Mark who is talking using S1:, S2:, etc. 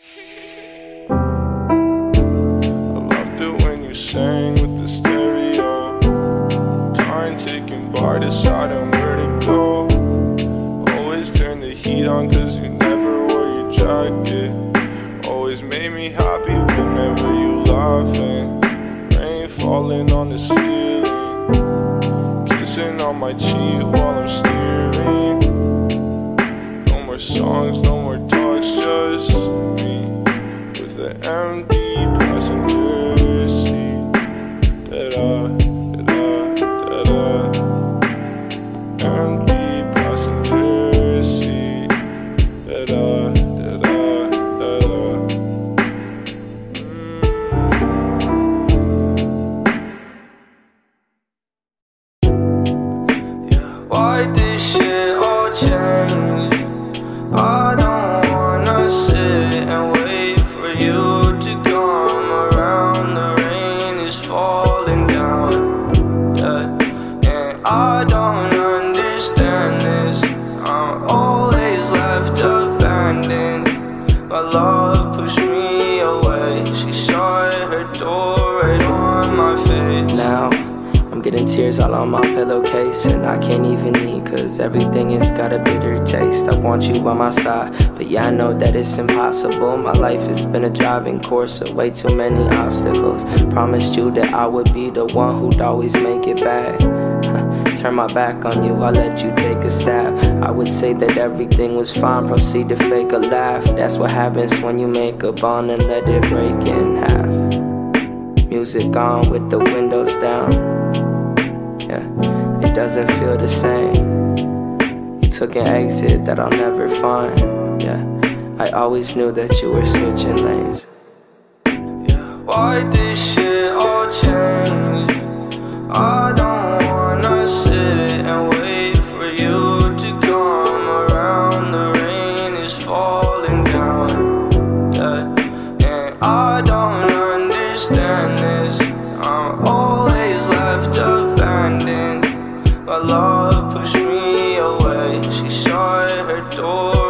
S1: I loved it when you sang with the stereo. Time ticking bar deciding where to go. Always turn the heat on cause you never wore your jacket. Always made me happy whenever you laughing. Rain falling on the ceiling. Kissing on my cheek while I'm steering. No more songs, no talks, just me with the empty passenger seat. Da-da, da-da, da-da. Empty passenger seat. Da-da, da-da, da-da. Mm.
S2: Why this shit I don't understand this. I'm always left abandoned. My love pushed me away. She shut her door right on my face.
S3: Now, I'm getting tears all on my pillowcase, and I can't even eat, cause everything has got a bitter taste. I want you by my side, but yeah, I know that it's impossible. My life has been a driving course of way too many obstacles. Promised you that I would be the one who'd always make it back. Turn my back on you, I'll let you take a stab. I would say that everything was fine, proceed to fake a laugh. That's what happens when you make a bond and let it break in half. Music on with the windows down. Yeah, it doesn't feel the same. You took an exit that I'll never find. Yeah, I always knew that you were switching lanes.
S2: Yeah, why this shit all change? I don't wanna sit and wait for you to come around. The rain is falling down, yeah. And I don't door.